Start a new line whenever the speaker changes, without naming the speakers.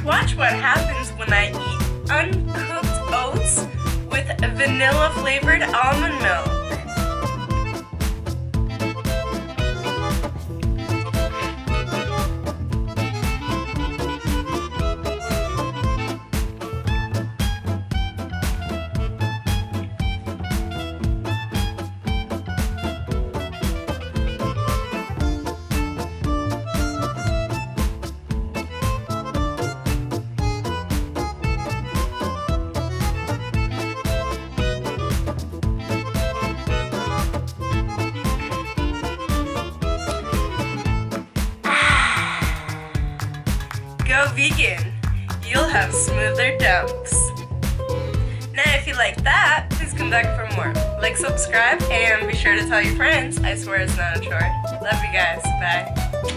Watch what happens when I eat uncooked oats with vanilla flavored almond milk. Go vegan. You'll have smoother dumps. Now, if you like that, please come back for more. Like, subscribe, and be sure to tell your friends. I swear it's not a chore. Love you guys. Bye.